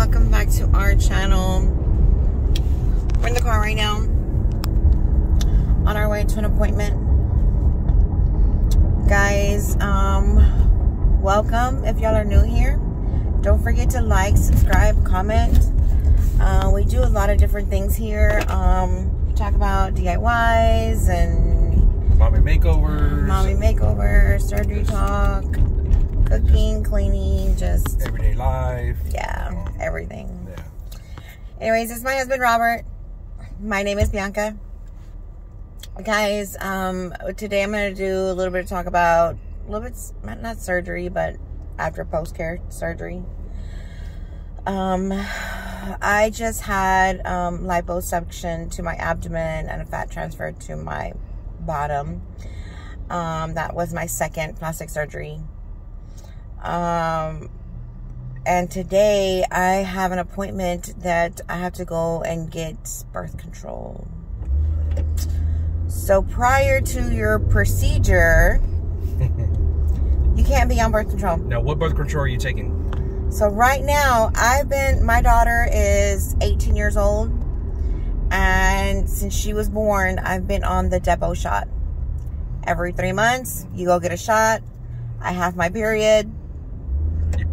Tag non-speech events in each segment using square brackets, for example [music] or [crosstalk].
welcome back to our channel. We're in the car right now. On our way to an appointment. Guys, um, welcome if y'all are new here. Don't forget to like, subscribe, comment. Uh, we do a lot of different things here. Um, we talk about DIYs and mommy makeovers, mommy makeover, surgery talk, cooking, cleaning, just everyday life. Yeah, everything. Yeah. Anyways, this is my husband Robert. My name is Bianca. Guys, um, today I'm gonna do a little bit of talk about a little bit not, not surgery, but after post care surgery. Um, I just had um, liposuction to my abdomen and a fat transfer to my bottom. Um, that was my second plastic surgery. Um, and today I have an appointment that I have to go and get birth control. So prior to your procedure, you can't be on birth control. Now, what birth control are you taking? So right now, I've been, my daughter is 18 years old. And since she was born, I've been on the Depo shot. Every three months, you go get a shot. I have my period.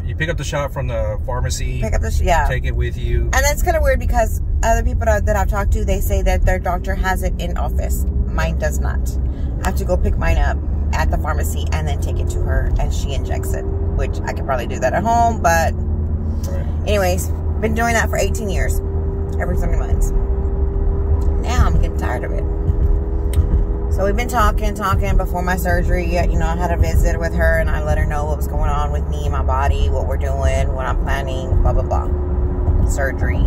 You, pick up the shot from the pharmacy. Pick up the, yeah. Take it with you. And that's kind of weird because other people that I've talked to, they say that their doctor has it in office. Mine does not. I have to go pick mine up at the pharmacy and then take it to her and she injects it, which I could probably do that at home, but right. anyways, been doing that for 18 years, every three months. Now I'm getting tired of it. So we've been talking, talking before my surgery. You know, I had a visit with her and I let her know what was going on with me, my body, what we're doing, what I'm planning, blah, blah, blah. Surgery.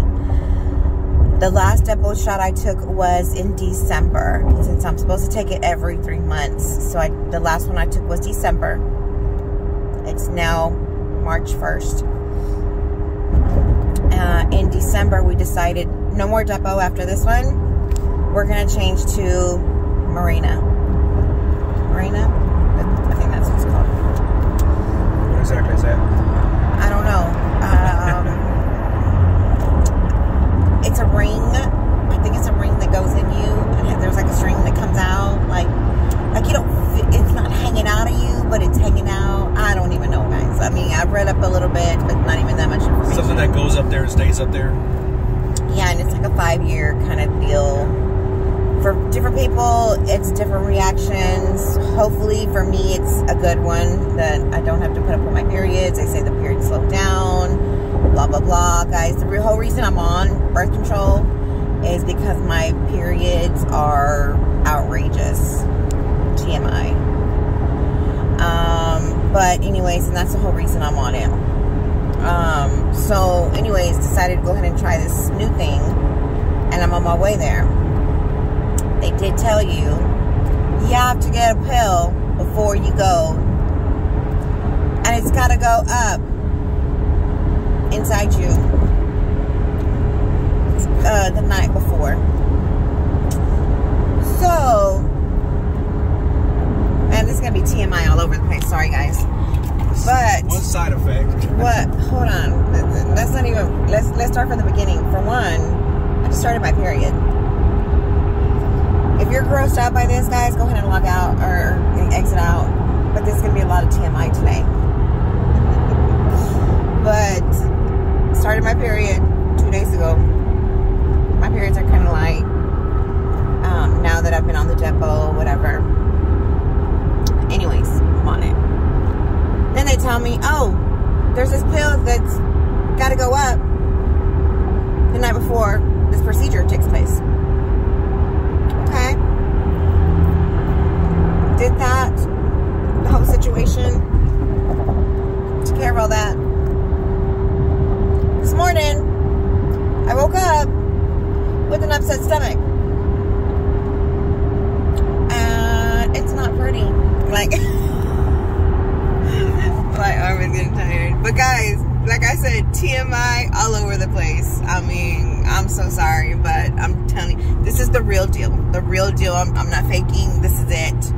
The last Depo shot I took was in December, since I'm supposed to take it every three months. So I, the last one I took was December. It's now March 1st. Uh, in December, we decided no more Depo after this one. We're going to change to Mirena. Marina? I think that's what it's called. What exactly is that? I don't know. Um, it's a ring. I think it's a ring that goes in you, and there's like a string that comes out. Like, like you don't. It's not hanging out of you, but it's hanging out. I don't even know, guys. I mean, I've read up a little bit, but not even that much information. Something that goes up there and stays up there. Yeah, and it's like a five-year kind of deal. For different people, it's different reactions. Hopefully, for me, it's a good one that I don't have to put up with my periods. They say the periods slow down blah blah blah. Guys the whole reason i'm on birth control is because my periods are outrageous. Tmi um but anyways and that's the whole reason i'm on it. Um so anyways decided to go ahead and try this new thing and i'm on my way there they did tell you you have to get a pill before you go and it's got to go up inside you uh, the night before. So, man, this is going to be TMI all over the place. Sorry, guys. But one side effect. what? Hold on. Let's not even. Let's let's start from the beginning. For one, I just started my period. If you're grossed out by this, guys, go ahead and log out or exit out. But there's going to be a lot of TMI today. [laughs] but started my period two days ago. My periods are kind of light um, now that I've been on the Depo, whatever. Anyways, I'm on it. Then they tell me, oh, there's this pill that's got to go up the night before this procedure takes place. Okay. Did that, the whole situation, took care of all that this morning, I woke up with an upset stomach. And it's not pretty. Like, my arm is getting tired. But guys, like I said, TMI all over the place. I mean, I'm so sorry, but I'm telling you, this is the real deal. The real deal. I'm, I'm not faking. This is it.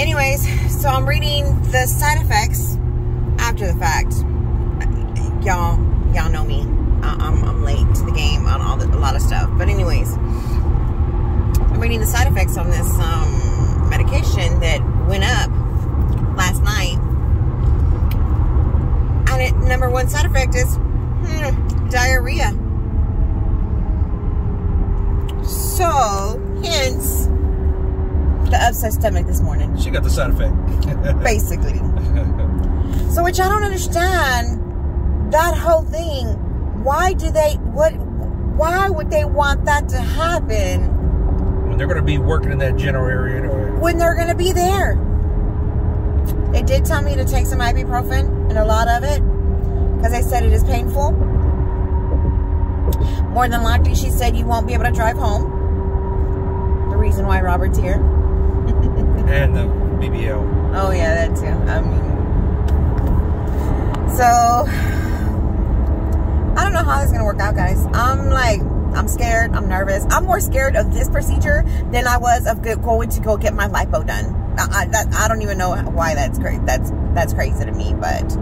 Anyways, so I'm reading the side effects after the fact y'all, Y'all know me. I, I'm, I'm late to the game on all the, a lot of stuff. But anyways, I'm reading the side effects on this um, medication that went up last night. And it, number one side effect is hmm, diarrhea. So, hence the upset stomach this morning. She got the side effect. [laughs] Basically. so, which I don't understand that whole thing. Why do they, what, why would they want that to happen they're going to be working in that general area or when they're going to be there? They did tell me to take some ibuprofen and a lot of it because they said it is painful. More than likely, she said you won't be able to drive home. The reason why Robert's here. [laughs] and the BBL. Oh yeah, that too. I mean, so I don't know how this is gonna work out, guys. I'm like, I'm scared. I'm nervous. I'm more scared of this procedure than I was of going to go get my lipo done. I, that, I don't even know why that's crazy. That's that's crazy to me, but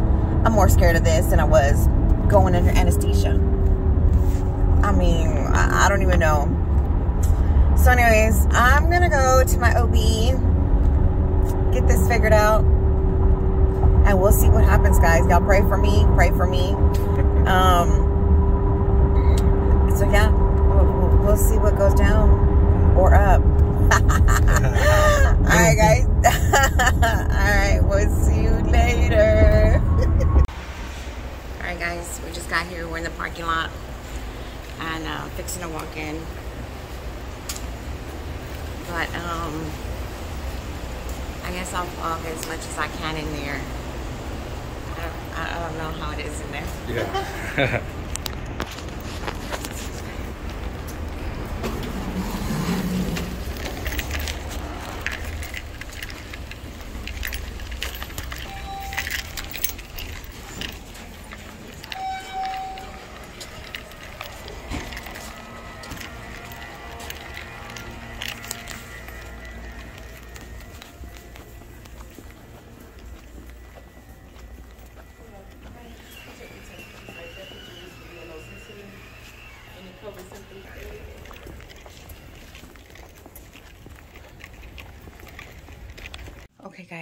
I'm more scared of this than I was going under anesthesia. I mean, I, I don't even know. So anyways, I'm going to go to my OB, get this figured out, and we'll see what happens, guys. Y'all pray for me. Pray for me. Um, so yeah, we'll, we'll see what goes down or up. All right, guys. All right, we'll see you later. All right, guys, we just got here. We're in the parking lot and uh, fixing to walk in. But um, I guess I'll vlog as much as I can in there. I don't, I don't know how it is in there. Yeah. [laughs]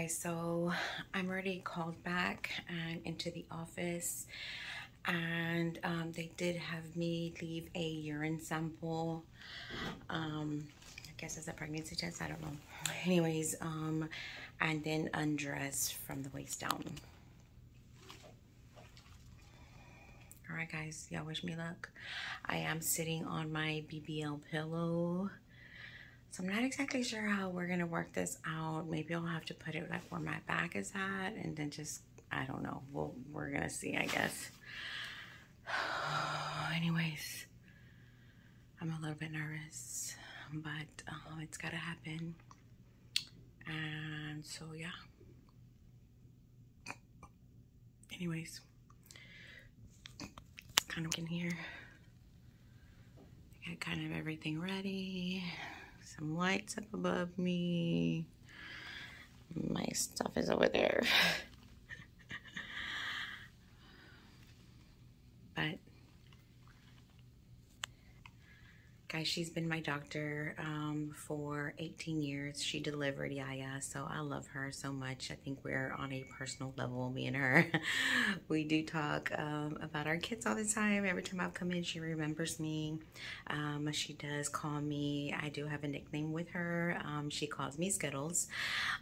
guys, so I'm already called back and into the office and um, they did have me leave a urine sample. Um, I guess it's a pregnancy test, I don't know. Anyways, um, and then undress from the waist down. All right guys, y'all wish me luck. I am sitting on my BBL pillow. So I'm not exactly sure how we're gonna work this out. Maybe I'll have to put it like where my back is at and then just, I don't know. We'll, we're gonna see, I guess. [sighs] Anyways, I'm a little bit nervous, but um, it's gotta happen. And so, yeah. Anyways, kind of in here. I got kind of everything ready some lights up above me. My stuff is over there. [laughs] but guys, she's been my doctor um, for 18 years. She delivered Yaya, so I love her so much. I think we're on a personal level, me and her. [laughs] we do talk um, about our kids all the time. Every time I come in, she remembers me. Um, she does call me. I do have a nickname with her. Um, she calls me Skittles,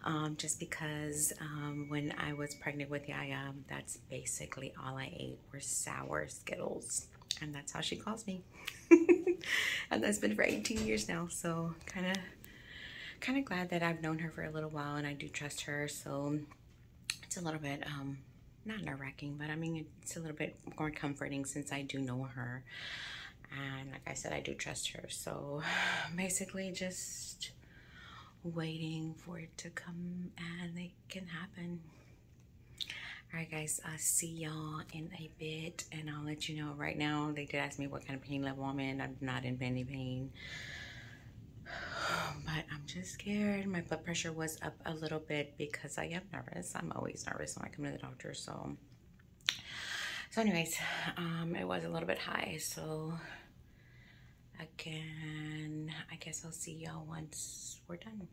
um, just because um, when I was pregnant with Yaya, that's basically all I ate were sour Skittles. And that's how she calls me. [laughs] [laughs] and that's been for 18 years now so kind of kind of glad that I've known her for a little while and I do trust her. So it's a little bit um not nerve-wracking but I mean it's a little bit more comforting since I do know her. And like I said I do trust her. So [sighs] basically just waiting for it to come and it can happen all right guys i'll see y'all in a bit and i'll let you know right now they did ask me what kind of pain level i'm in i'm not in any pain [sighs] but i'm just scared my blood pressure was up a little bit because i am nervous i'm always nervous when i come to the doctor so So anyways, um, it was a little bit high. So again, I guess I'll see y'all once we're done.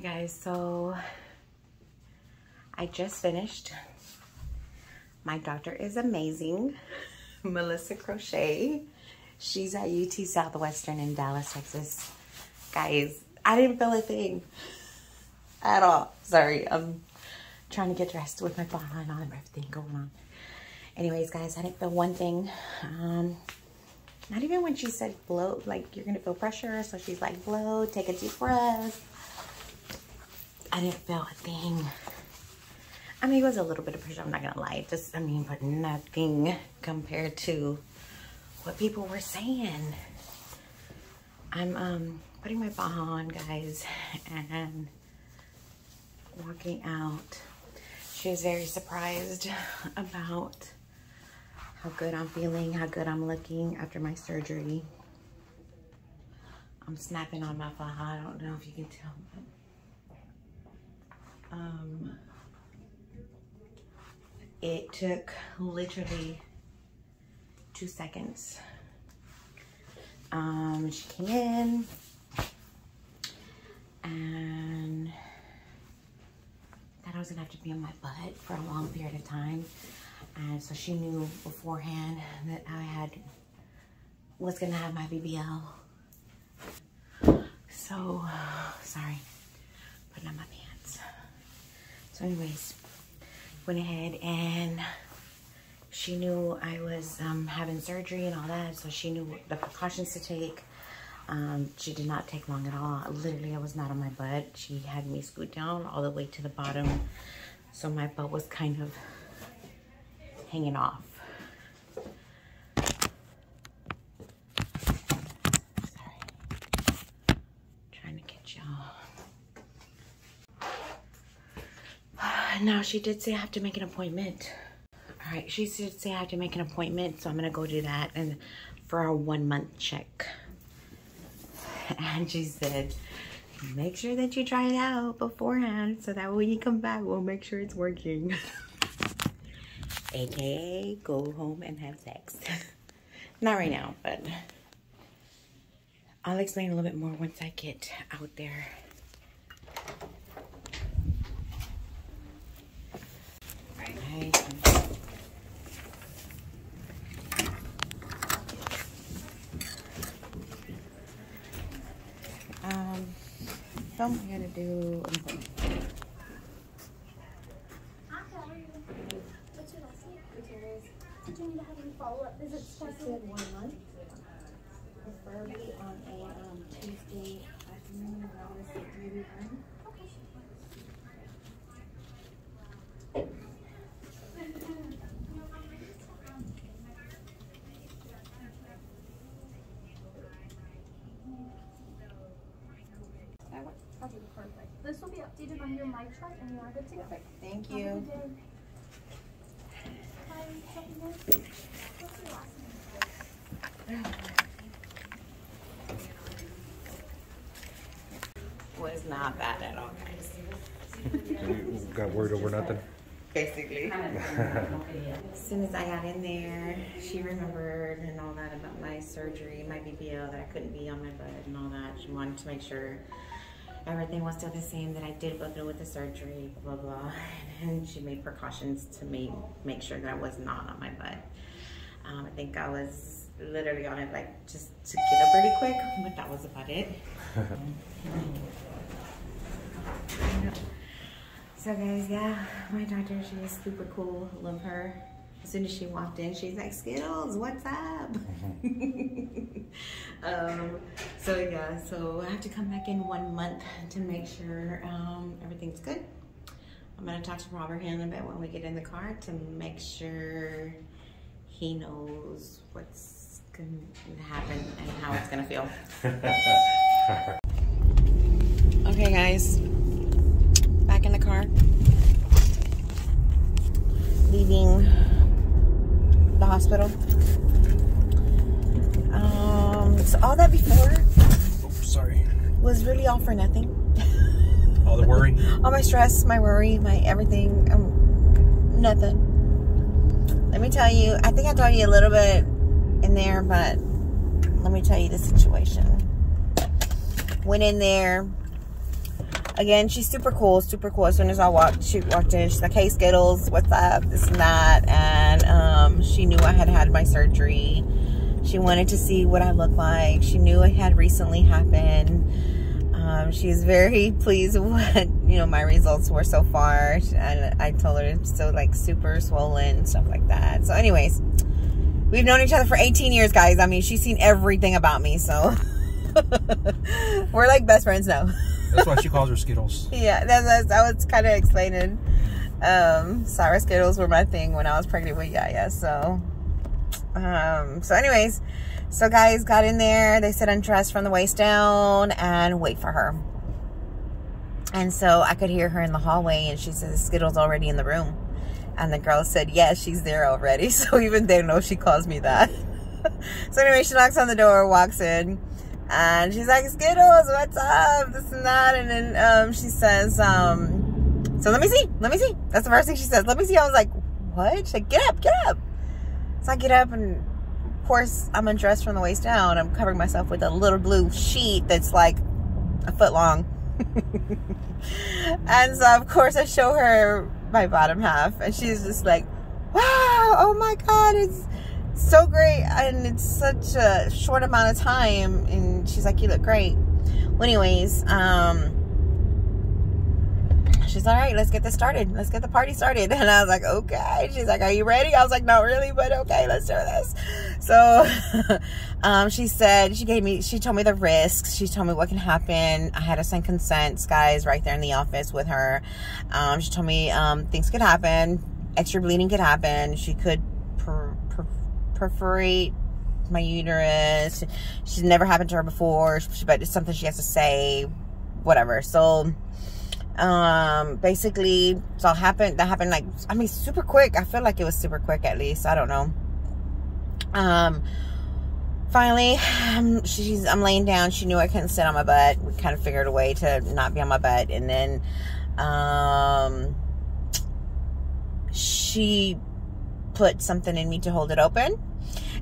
Okay guys, so I just finished. My doctor is amazing. [laughs] Melissa Crochet. She's at UT Southwestern in Dallas, Texas. Guys, I didn't feel a thing at all. Sorry, I'm trying to get dressed with my behind on and everything going on. Anyways, guys, I didn't feel one thing. Um, not even when she said blow, like you're gonna feel pressure. So she's like, blow, take a deep breath. I didn't feel a thing. I mean, it was a little bit of pressure, I'm not gonna lie. Just, I mean, but nothing compared to what people were saying. I'm um putting my bra on, guys, and walking out. She was very surprised about how good I'm feeling, how good I'm looking after my surgery. I'm snapping on my faja. I don't know if you can tell. Um, it took literally two seconds. Um, she came in and thought I was gonna have to be on my butt for a long period of time. And so she knew beforehand that I had was gonna have my BBL. So, sorry, putting on my pants. So anyways, went ahead and she knew I was um, having surgery and all that, so she knew the precautions to take. Um, she did not take long at all. Literally, I was not on my butt. She had me scoot down all the way to the bottom, so my butt was kind of hanging off. Sorry. Trying to get y'all. Now, she did say I have to make an appointment. All right, she did say I have to make an appointment, so I'm gonna go do that and for a one month check. And she said, make sure that you try it out beforehand so that when you come back, we'll make sure it's working. [laughs] AKA go home and have sex. [laughs] Not right now, but I'll explain a little bit more once I get out there. Right. Um, so I'm gonna do. Hi, how are you? What's your last name? Gutierrez. Did you need to have any follow-up visits? She said one month, preferably on a um, Tuesday afternoon around the maybe one. Okay, perfect. This will be updated on your My chart and you are good to go. Thank Have you. good day. Hi, happiness. What's your last name? Was not bad at all, guys. We [laughs] got worried over nothing. Basically. [laughs] as soon as I got in there, she remembered and all that about my surgery, my BBL, that I couldn't be on my butt and all that. She wanted to make sure everything was still the same, that I did go through with the surgery, blah, blah. [laughs] And she made precautions to make, make sure that I was not on my butt. Um, I think I was literally on it like just to get up really quick, but that was about it. [laughs] So guys, yeah, my doctor, she is super cool. Love her. As soon as she walked in, she's like, Skittles, what's up? [laughs] um, so yeah, so I have to come back in one month to make sure um, everything's good. I'm gonna talk to Robert here in a bit when we get in the car to make sure he knows what's gonna happen and how it's gonna feel. [laughs] Okay guys, back in the car. Leaving the hospital. Um, so all that before Oops, sorry. was really all for nothing. [laughs] All the worry. [laughs] all my stress, my worry, my everything, um, nothing. Let me tell you, I think I told you a little bit in there, but let me tell you the situation. Went in there. Again, she's super cool, super cool. As soon as I walked, she walked in. She's like, "Hey, Skittles, what's up? This and that." And um, she knew I had had my surgery. She wanted to see what I looked like. She knew it had recently happened. Um, she's very [laughs] pleased with what you know my results were so far, and I told her it's still like super swollen and stuff like that. So, anyways, we've known each other for 18 years, guys. I mean, she's seen everything about me, so [laughs] we're like best friends now. [laughs] That's why she calls her Skittles. [laughs] yeah, that was kind of explaining. Um, sour Skittles were my thing when I was pregnant with Yaya. So, um, so anyways, so guys got in there. They said undress from the waist down and wait for her. And so I could hear her in the hallway, and she says Skittles already in the room. And the girl said, yes, she's there already. [laughs] So even they know she calls me that. [laughs] so anyway, she knocks on the door, walks in, and she's like, Skittles, what's up? This and that. And then um, she says, um, so let me see, let me see. That's the first thing she says. Let me see. I was like, what? She's like, get up, get up. So I get up and of course I'm undressed from the waist down. I'm covering myself with a little blue sheet that's like a foot long. [laughs] and so of course I show her my bottom half and she's just like, wow, oh my God, it's so great. And it's such a short amount of time. And she's like, you look great. Well, anyways, um, she's all right, let's get this started. Let's get the party started. [laughs] And I was like, okay. She's like, are you ready? I was like, not really, but okay, let's do this. So, [laughs] um, she said, she gave me, she told me the risks. She told me what can happen. I had to sign consents, guys, right there in the office with her. Um, she told me, um, things could happen. Extra bleeding could happen. She could perforate my uterus. She's never happened to her before, but it's something she has to say, whatever. So, um basically so happened that happened like i mean super quick. I feel like it was super quick at least. I don't know. Um finally [sighs] she's i'm laying down. She knew i couldn't sit on my butt. We kind of figured a way to not be on my butt. And then um she put something in me to hold it open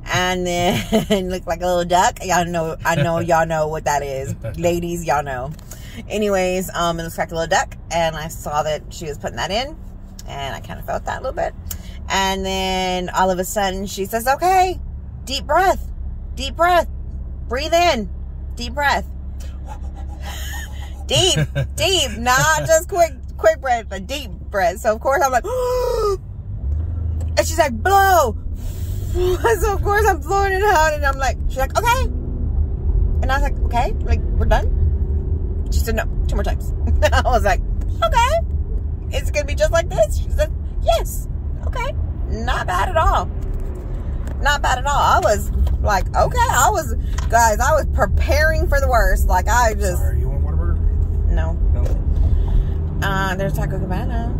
and then [laughs] looked like a little duck. Y'all know i know [laughs] y'all know what that is. Ladies y'all know. Anyways um it looks like a little duck. And i saw that she was putting that in. And i kind of felt that a little bit. And then all of a sudden she says okay deep breath. Deep breath. Breathe in. Deep breath. Deep. [laughs] Deep. Not just quick quick breath but deep breath. So of course i'm like [gasps] and she's like blow [laughs] so of course i'm blowing it out and i'm like she's like okay and i was like okay like we're done she said, no, two more times. [laughs] I was like, okay. Is it going to be just like this? She said, yes. Okay. Not bad at all. Not bad at all. I was like, okay. I was, guys, I was preparing for the worst. Like, I just. Sorry, you want Whataburger? No. No. Uh, there's Taco Cabana.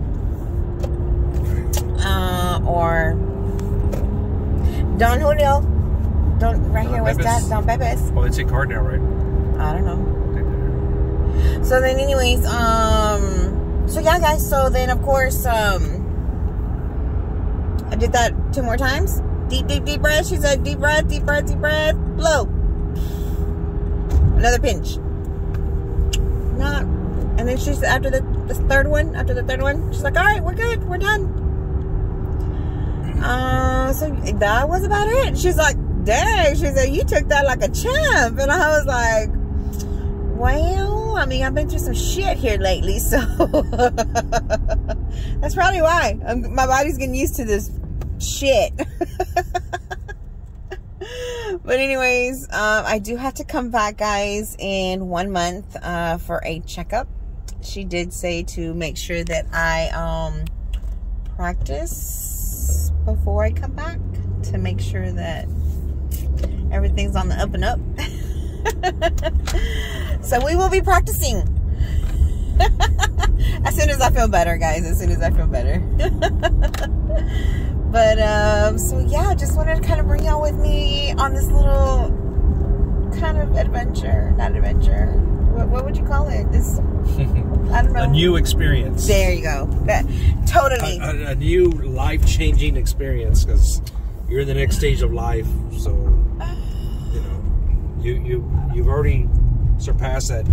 Uh, or Don Julio. Don't, right Don here, what's that? Don Pepes. Oh, they take card now, right? I don't know. So then anyways, um so yeah guys, so then of course um I did that two more times. Deep, deep, deep breath. She said deep breath, deep breath, deep breath, blow. Another pinch. Not and then she's after the, the third one, after the third one, she's like, all right, we're good, we're done. Uh so that was about it. She's like, dang, she said, you took that like a champ. And I was like, well, I mean, I've been through some shit here lately, [laughs] so that's probably why. I'm, my body's getting used to this shit. [laughs] but anyways, um, I do have to come back, guys, in one month uh, for a checkup. She did say to make sure that I um, practice before I come back to make sure that everything's on the up and up. [laughs] so we will be practicing [laughs] as soon as I feel better, guys. As soon as I feel better. [laughs] but um, so yeah, just wanted to kind of bring y'all with me on this little kind of adventure, not adventure. What, what would you call it? This [laughs] I don't know. A new experience. There you go. That, totally. A, a, a new life changing experience because you're in the next stage of life. So, you know, you you you've already surpassed that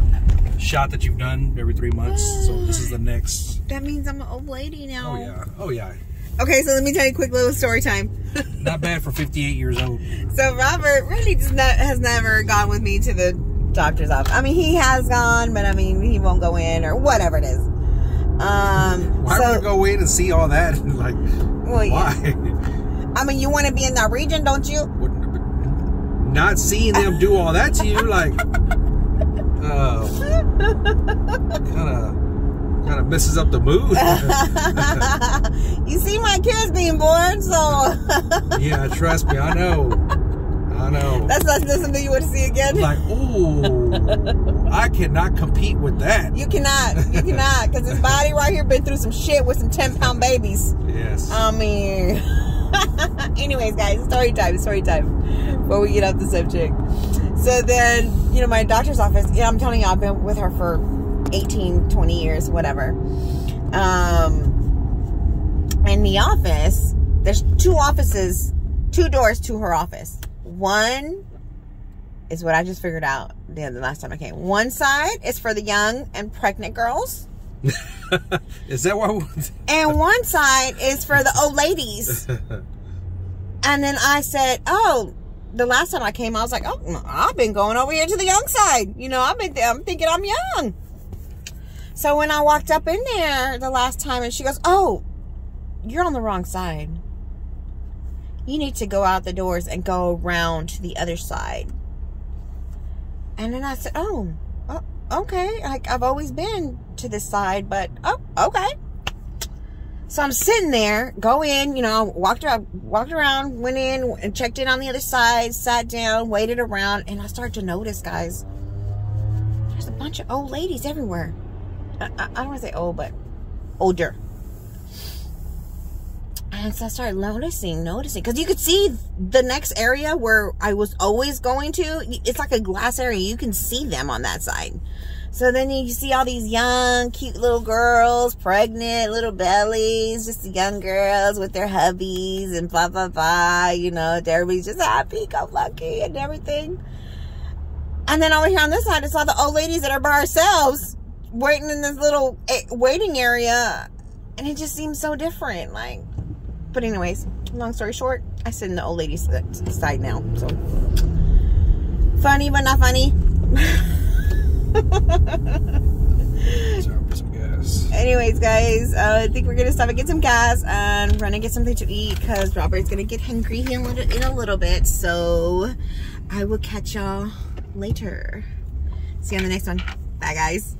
shot that you've done every three months. So this is the next. that means I'm an old lady now. Oh yeah. Oh yeah. Okay, so let me tell you a quick little story time. Not bad for 58 years old. [laughs] So Robert really just not, has never gone with me to the doctor's office. I mean, he has gone, but I mean, he won't go in or whatever it is. Um, Why so, would go in and see all that? [laughs] like, well, yeah. why? I mean, you want to be in that region, don't you? Not seeing them do all that to you, like, [laughs] uh, kind of, kind of messes up the mood. [laughs] you see my kids being born, so yeah, trust me, I know, I know. that's not that's something you want to see again. like, oh, I cannot compete with that. You cannot, you cannot, because his body right here been through some shit with some ten pound babies. Yes. I mean, [laughs] anyways, guys, story time, story time. Before we get off the subject. So then, you know, my doctor's office, yeah, I'm telling you, I've been with her for 18, 20 years, whatever. Um, in the office, there's two offices, two doors to her office. One is what I just figured out the, the last time I came. One side is for the young and pregnant girls. [laughs] Is that why? And one side is for the old ladies. [laughs] And then I said, "Oh, the last time I came, I was like, oh, I've been going over here to the young side. You know, I've been, I'm thinking I'm young." So when I walked up in there the last time, and she goes, "Oh, you're on the wrong side. You need to go out the doors and go around to the other side." And then I said, "Oh, oh okay. Like I've always been to this side, but oh, okay." So I'm sitting there, go in, you know, walked around, walked around, went in and checked in on the other side, sat down, waited around, and I started to notice, guys, there's a bunch of old ladies everywhere. I, I, I don't want to say old, but older. And so I started noticing, noticing, because you could see the next area where I was always going to. It's like a glass area. You can see them on that side. So then you see all these young, cute little girls, pregnant, little bellies, just young girls with their hubbies and blah, blah, blah. You know, everybody's just happy, go lucky and everything. And then over here on this side, I saw the old ladies that are by ourselves waiting in this little eh, waiting area. And it just seems so different. Like, but anyways, long story short, I sit in the old lady's side now. So funny, but not funny. Some gas. Anyways, guys, uh, I think we're gonna stop and get some gas and run and get something to eat because Robert's gonna get hungry in a, little, in a little bit. So I will catch y'all later. See you on the next one. Bye, guys.